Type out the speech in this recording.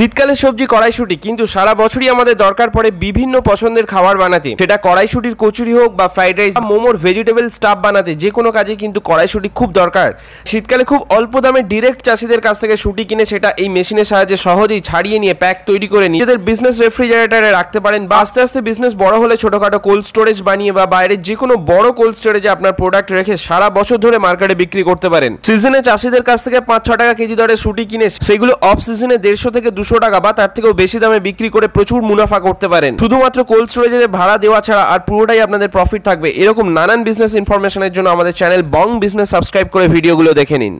শীতকালে সবজি কড়াইশুটি, কিন্তু সারা বছরই আমাদের দরকার পড়ে বিভিন্ন পছন্দের খাবার বানাতে। সেটা কড়াইশুটির কচুরি হোক বা ফ্রাইড রাইস মোমোর ভেজিটেবল স্টাফ বানাতে, যে কোনো কাজে কিন্তু কড়াইশুটি খুব দরকার। শীতকালে খুব অল্প দামে ডিরেক্ট চাষিদের কাছ থেকে শুটি কিনে সেটা এই মেশিনের সাহায্যে সহজেই ছাড়িয়ে নিয়ে প্যাক তৈরি করে নিজেদের বিজনেস রেফ্রিজারেটারে রাখতে পারেন বা আস্তে আস্তে বিজনেস বড় হলে ছোটোখাটো কোল্ড স্টোরেজ বানিয়ে বা বাইরের যে কোনো বড় কোল্ড স্টোরেজে আপনার প্রোডাক্ট রেখে সারা বছর ধরে মার্কেটে বিক্রি করতে পারেন। সিজনে চাষিদের কাছ থেকে পাঁচ ছ টাকা কেজি দরে শুটি কিনে, সেগুলো অফ সিজনে দেড়শো থেকে দুশো টাকা বা তার থেকেও বেশি দামে বিক্রি করে প্রচুর মুনাফা করতে পারেন। শুধুমাত্র কোল্ড স্টোরেজের ভাড়া দেওয়া ছাড়া আর পুরোটাই আপনাদের প্রফিট থাকবে। এরকম নানান বিজনেস ইনফরমেশনের জন্য আমাদের চ্যানেল বং বিজনেস সাবস্ক্রাইব করে ভিডিওগুলো দেখে নিন।